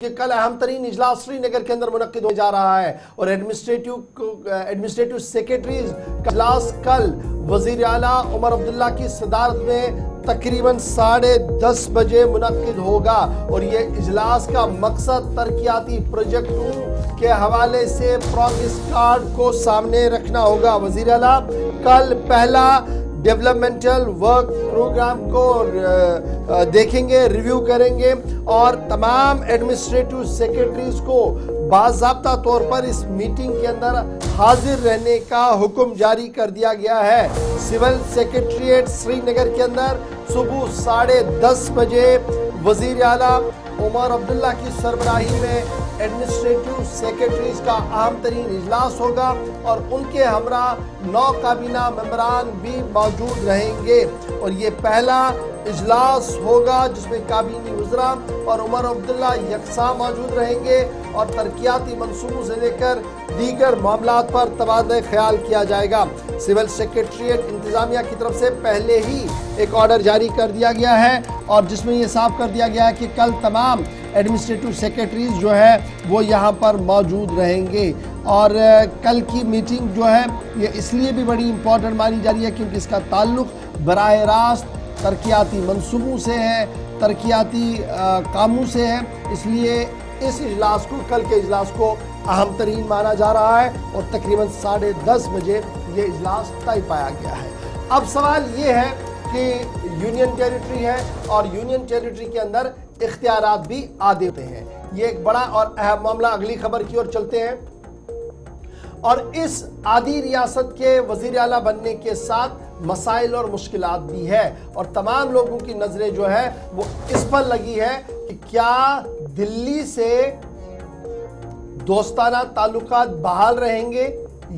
कि कल अहम तरीन इजलास श्रीनगर के अंदर मुनद हो जा रहा है और एडमिनिस्ट्रेटिव एडमिनिस्ट्रेटिव सेक्रेटरीज का इजलास कल वज़ीर अला उमर अब्दुल्ला की सदारत में तकरीबन साढ़े दस बजे मुनद होगा और ये इजलास का मकसद तरक्याती प्रोजेक्टों के हवाले से प्रोग्रेस कार्ड को सामने रखना होगा। वज़ीर अला कल पहला डेवलपमेंटल वर्क प्रोग्राम को देखेंगे रिव्यू करेंगे और तमाम एडमिनिस्ट्रेटिव सेक्रेटरीज को बाबा तौर पर इस मीटिंग के अंदर हाजिर रहने का हुक्म जारी कर दिया गया है। सिविल सेक्रेटरीट श्रीनगर के अंदर सुबह साढ़े दस बजे वज़ीर आला उमर अब्दुल्ला की सरबराही में एडमिनिस्ट्रेटिव सेक्रेटरीज का अहम तरीन इजलास होगा और उनके हमरा नौ काबीना मेम्बरान भी मौजूद रहेंगे। और ये पहला इजलास होगा जिसमें काबीनी वजरा और उमर अब्दुल्ला यकसा मौजूद रहेंगे और तरक्याती मनसूबों से लेकर दीगर मामला पर तबादला ख्याल किया जाएगा। सिविल सेक्रेटरीट इंतज़ामिया की तरफ़ से पहले ही एक ऑर्डर जारी कर दिया गया है और जिसमें यह साफ़ कर दिया गया है कि कल तमाम एडमिनिस्ट्रेटिव सेक्रेटरीज जो है, वो यहाँ पर मौजूद रहेंगे। और कल की मीटिंग जो है, ये इसलिए भी बड़ी इंपॉर्टेंट मानी जा रही है क्योंकि इसका ताल्लुक बरह रास्त तरक्याती मनसूबों से है, तरक्याती कामों से है। इसलिए इस इजलास को, कल के इजलास को अहम तरीन माना जा रहा है और तकरीबन साढ़े दस बजे ये इजलास तय पाया गया है। अब सवाल ये है कि यूनियन टेरिटरी है और यूनियन टेरिटरी के अंदर इख्तियार भी आ देते हैं। ये एक बड़ा और अहम मामला अगली खबर की ओर चलते हैं। और इस आदि रियासत के वज़ीर अला बनने के साथ मसाइल और मुश्किल भी है। और तमाम लोगों की नज़रें जो है, वो इस पर लगी है कि क्या दिल्ली से दोस्ताना ताल्लुकात बहाल रहेंगे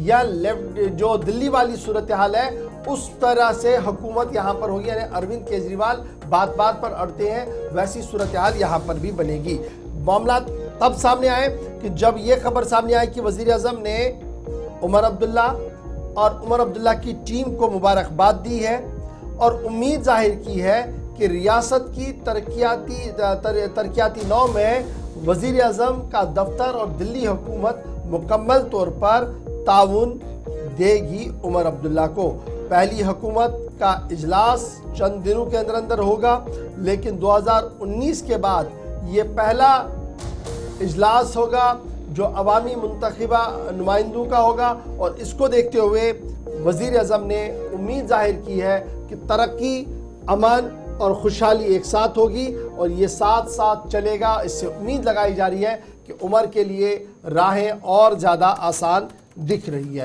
या लेफ़्ट जो दिल्ली वाली सूरत हाल है उस तरह से हुकूमत यहाँ पर होगी यानी अरविंद केजरीवाल बात बात पर अड़ते हैं वैसी सूरत हाल यहाँ पर भी बनेगी। मामला तब सामने आए कि जब ये खबर सामने आई कि वज़ीर अजम ने उमर अब्दुल्ला और उमर अब्दुल्ला की टीम को मुबारकबाद दी है और उम्मीद ज़ाहिर की है कि रियासत की तरक्याती तर, तरक्याती नौ में वज़ीर अजम का दफ्तर और दिल्ली हुकूमत मुकम्मल तौर पर ताउन देगी उमर अब्दुल्ला को। पहली हुकूमत का इजलास चंद दिनों के अंदर अंदर होगा, लेकिन 2019 के बाद ये पहला इजलास होगा जो अवामी मंतखबा नुमाइंदों का होगा। और इसको देखते हुए वज़ी अजम ने उम्मीद ज़ाहिर की है कि तरक्की, अमन और खुशहाली एक साथ होगी और ये साथ साथ चलेगा। इससे उम्मीद लगाई जा रही है कि उमर के लिए राहें और ज़्यादा आसान दिख रही है।